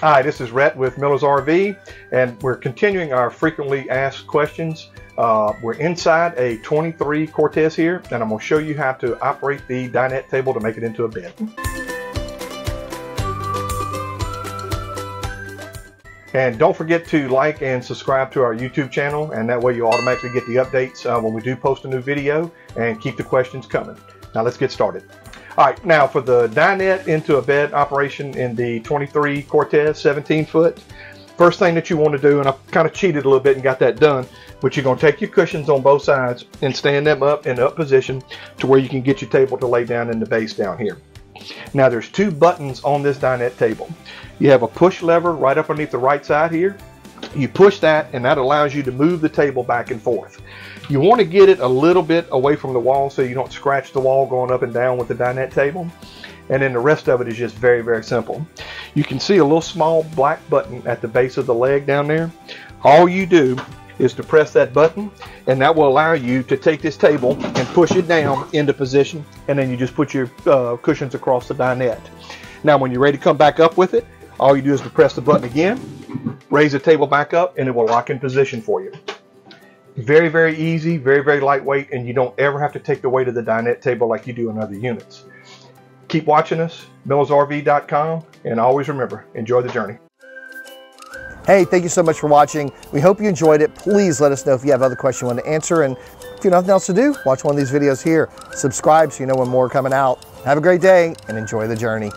Hi, this is Rhett with Miller's RV, and we're continuing our frequently asked questions. Uh, we're inside a 23 Cortes here, and I'm going to show you how to operate the dinette table to make it into a bed. And don't forget to like and subscribe to our YouTube channel, and that way you automatically get the updates uh, when we do post a new video, and keep the questions coming. Now let's get started. All right, now for the dinette into a bed operation in the 23 Cortes 17 foot, first thing that you want to do, and I kind of cheated a little bit and got that done, but you're going to take your cushions on both sides and stand them up in up position to where you can get your table to lay down in the base down here. Now there's two buttons on this dinette table. You have a push lever right up underneath the right side here. You push that and that allows you to move the table back and forth. You want to get it a little bit away from the wall so you don't scratch the wall going up and down with the dinette table. And then the rest of it is just very, very simple. You can see a little small black button at the base of the leg down there. All you do is to press that button and that will allow you to take this table and push it down into position and then you just put your uh, cushions across the dinette. Now when you're ready to come back up with it, all you do is to press the button again, raise the table back up and it will lock in position for you. Very, very easy, very, very lightweight, and you don't ever have to take the weight of the dinette table like you do in other units. Keep watching us, millersrv.com, and always remember, enjoy the journey. Hey, thank you so much for watching. We hope you enjoyed it. Please let us know if you have other questions you want to answer. And if you have nothing else to do, watch one of these videos here. Subscribe so you know when more are coming out. Have a great day and enjoy the journey.